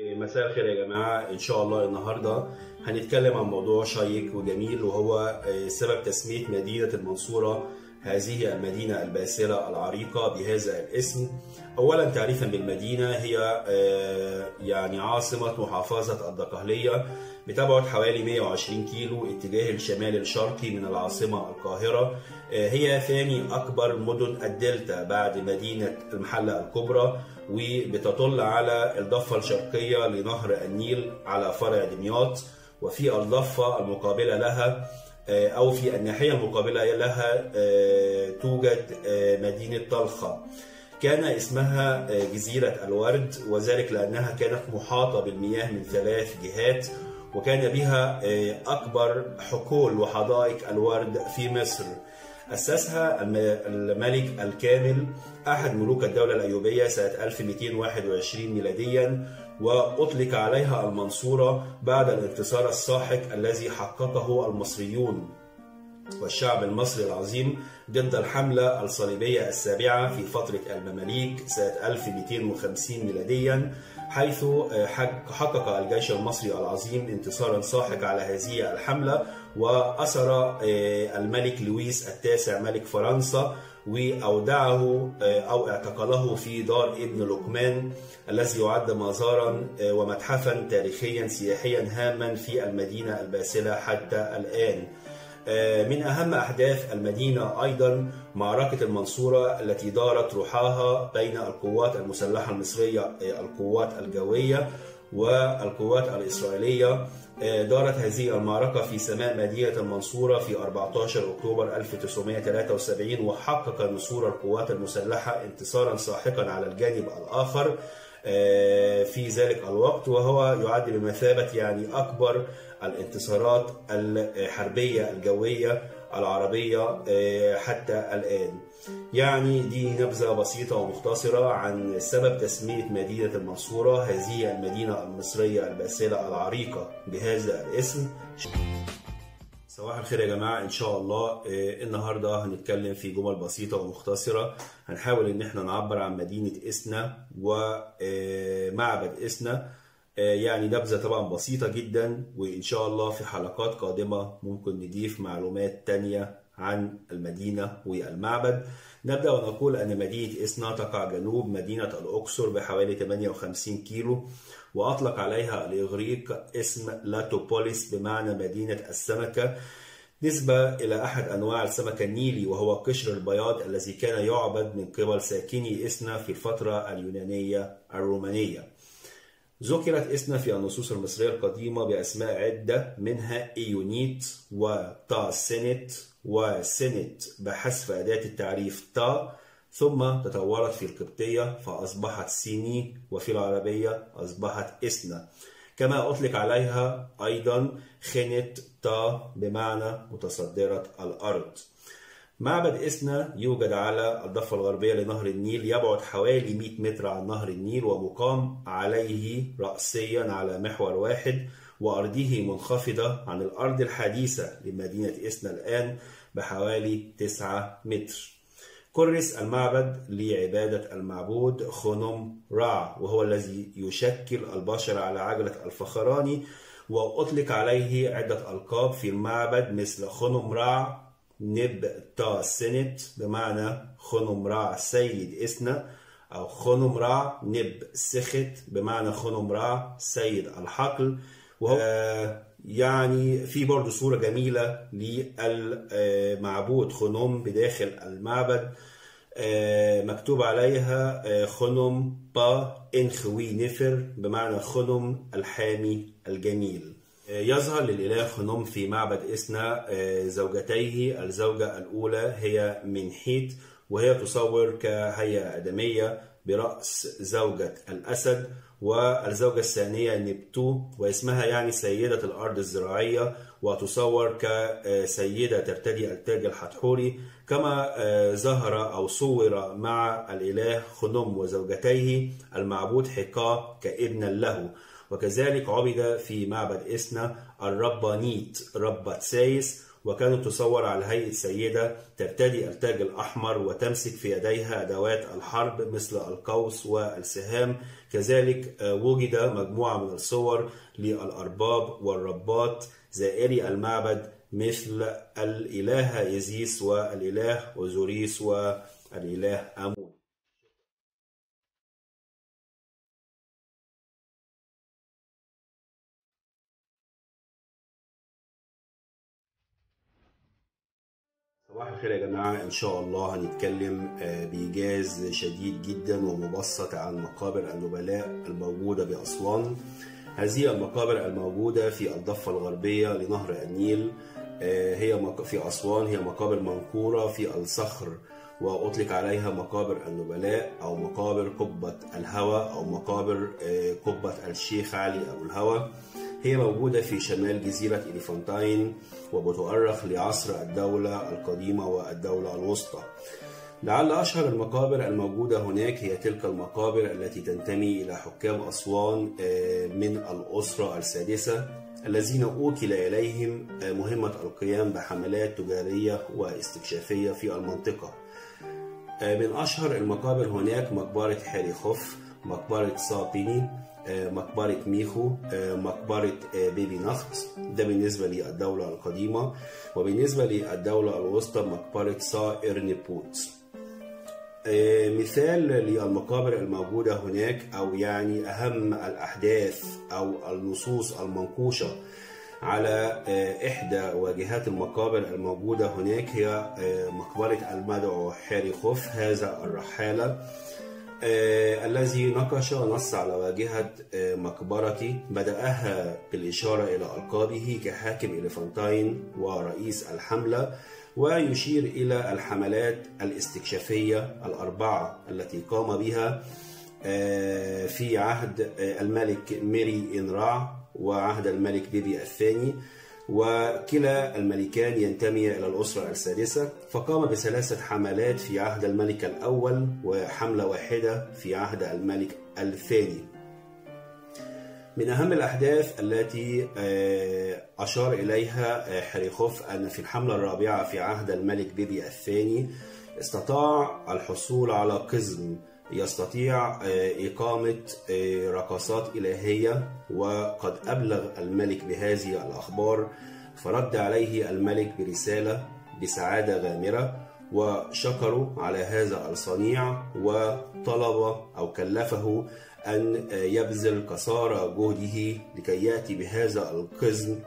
مساء الخير يا جماعة. إن شاء الله النهاردة هنتكلم عن موضوع شيق وجميل وهو سبب تسمية مدينة المنصورة هذه المدينة الباسلة العريقة بهذا الاسم. أولا تعريفا بالمدينة هي يعني عاصمة محافظة الدقهلية بتبعد حوالي 120 كيلو اتجاه الشمال الشرقي من العاصمة القاهرة. هي ثاني أكبر مدن الدلتا بعد مدينة المحلة الكبرى. وبتطل على الضفة الشرقية لنهر النيل على فرع دمياط وفي الضفة المقابلة لها أو في الناحية المقابلة لها توجد مدينة طلخة. كان اسمها جزيرة الورد وذلك لأنها كانت محاطة بالمياه من ثلاث جهات وكان بها أكبر حقول وحدائق الورد في مصر. أسسها الملك الكامل أحد ملوك الدولة الأيوبية سنة 1221 ميلاديا وأطلق عليها المنصورة بعد الانتصار الساحق الذي حققه المصريون والشعب المصري العظيم ضد الحملة الصليبية السابعة في فترة المماليك سنة 1250 ميلاديا حيث حقق الجيش المصري العظيم انتصارا ساحق على هذه الحملة وأسر الملك لويس التاسع ملك فرنسا وأودعه أو اعتقله في دار ابن لقمان الذي يعد مزارا ومتحفا تاريخيا سياحيا هاما في المدينة الباسلة حتى الآن. من أهم أحداث المدينة أيضا معركة المنصورة التي دارت رحاها بين القوات المسلحة المصرية القوات الجوية والقوات الإسرائيلية. دارت هذه المعركة في سماء مدينة المنصورة في 14 أكتوبر 1973 وحقق نصور القوات المسلحة انتصارا ساحقا على الجانب الآخر في ذلك الوقت وهو يعد بمثابة يعني أكبر الانتصارات الحربية الجوية العربية حتى الآن. يعني دي نبذة بسيطة ومختصرة عن سبب تسمية مدينة المنصورة. هذه المدينة المصرية الباسلة العريقة بهذا الاسم. صباح الخير يا جماعة. إن شاء الله النهاردة هنتكلم في جمل بسيطة ومختصرة. هنحاول إن إحنا نعبر عن مدينة إسنا ومعبد إسنا. يعني نبذة طبعا بسيطة جدا وإن شاء الله في حلقات قادمة ممكن نضيف معلومات تانية عن المدينة والمعبد. نبدأ ونقول أن مدينة إسنا تقع جنوب مدينة الأقصر بحوالي 58 كيلو وأطلق عليها الإغريق اسم لاتوبوليس بمعنى مدينة السمكة. نسبة إلى أحد أنواع السمك النيلي وهو قشر البياض الذي كان يعبد من قبل ساكني إسنا في الفترة اليونانية الرومانية. ذكرت إسنا في النصوص المصرية القديمة بأسماء عدة منها إيونيت وتا سينت وسينت بحذف أداة التعريف تا ثم تطورت في القبطية فأصبحت سيني وفي العربية أصبحت إسنا. كما أطلق عليها أيضا خنت تا بمعنى متصدرة الأرض. معبد إسنا يوجد على الضفة الغربية لنهر النيل يبعد حوالي 100 متر عن نهر النيل ومقام عليه رأسيا على محور واحد وأرضه منخفضة عن الأرض الحديثة لمدينة إسنا الآن بحوالي 9 متر. كرس المعبد لعبادة المعبود خنم رع وهو الذي يشكل البشر على عجلة الفخراني وأطلق عليه عدة ألقاب في المعبد مثل خنم رع نب تا سنت بمعنى خنم رع سيد إسنا أو خنم رع نب سخت بمعنى خنم رع سيد الحقل. وهو آه يعني في برضه صورة جميلة للمعبود خنم بداخل المعبد. آه مكتوب عليها آه خنم با انخوي نفر بمعنى خنم الحامي الجميل. يظهر للإله خنوم في معبد إسنا زوجتيه الزوجة الأولى هي منحيت وهي تصور كهيئة آدمية برأس زوجة الأسد والزوجة الثانية نبتو واسمها يعني سيدة الأرض الزراعية وتصور كسيدة ترتدي التاج الحتحوري. كما ظهر أو صور مع الإله خنوم وزوجتيه المعبود حقا كابنا له. وكذلك عبد في معبد إسنا الربانيت ربة سايس وكانت تصور على هيئة سيدة ترتدي التاج الأحمر وتمسك في يديها أدوات الحرب مثل القوس والسهام. كذلك وجد مجموعة من الصور للأرباب والربات زائري المعبد مثل الإله يزيس والإله أوزوريس والإله أمون. صباح الخير يا جماعة. إن شاء الله هنتكلم بإيجاز شديد جدا ومبسط عن مقابر النبلاء الموجودة بأسوان هذه المقابر الموجودة في الضفة الغربية لنهر النيل هي في أسوان هي مقابر منقورة في الصخر وأطلق عليها مقابر النبلاء أو مقابر قبة الهوى أو مقابر قبة الشيخ علي أبو الهوى. هي موجودة في شمال جزيرة إليفانتاين وبتؤرخ لعصر الدولة القديمة والدولة الوسطى. لعل أشهر المقابر الموجودة هناك هي تلك المقابر التي تنتمي إلى حكام أسوان من الأسرة السادسة الذين أوكل إليهم مهمة القيام بحملات تجارية واستكشافية في المنطقة. من أشهر المقابر هناك مقبرة حاري خف مقبرة صابيني مقبرة ميخو مقبرة بيبي نخت. ده بالنسبة للدولة القديمة. وبالنسبة للدولة الوسطى مقبرة صائر نبوت مثال للمقابر الموجودة هناك أو يعني أهم الأحداث أو النصوص المنقوشة على إحدى واجهات المقابر الموجودة هناك هي مقبرة المدعو حاري خف هذا الرحالة. الذي نقش نص على واجهة مقبرة بدأها بالإشارة إلى ألقابه كحاكم إليفانتاين ورئيس الحملة ويشير إلى الحملات الاستكشافية الأربعة التي قام بها في عهد الملك ميري إنراع وعهد الملك بيبي الثاني. وكلا الملكان ينتمي إلى الأسرة السادسة فقام بثلاثة حملات في عهد الملك الأول وحملة واحدة في عهد الملك الثاني. من أهم الأحداث التي أشار إليها حريخوف أن في الحملة الرابعة في عهد الملك بيبي الثاني استطاع الحصول على قزم. يستطيع إقامة رقصات إلهية وقد أبلغ الملك بهذه الأخبار فرد عليه الملك برسالة بسعادة غامرة وشكروا على هذا الصنيع وطلب أو كلفه أن يبذل قصارى جهده لكي يأتي بهذا القزم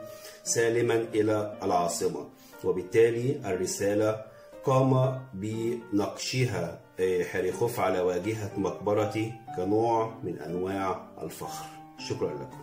سالما إلى العاصمة. وبالتالي الرسالة قام بنقشها. حريخوف على واجهة مقبرتي كنوع من أنواع الفخر. شكرا لكم.